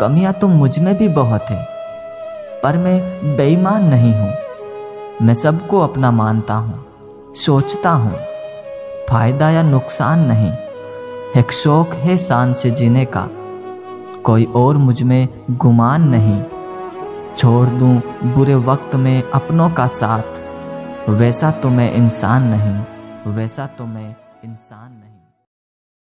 कमियाँ तो मुझमें भी बहुत है, पर मैं बेईमान नहीं हूँ। मैं सबको अपना मानता हूँ, सोचता हूँ। फ़ायदा या नुकसान नहीं, एक शौक है शान से जीने का। कोई और मुझमें गुमान नहीं, छोड़ दूँ बुरे वक्त में अपनों का साथ। वैसा तो मैं इंसान नहीं, वैसा तो मैं इंसान नहीं।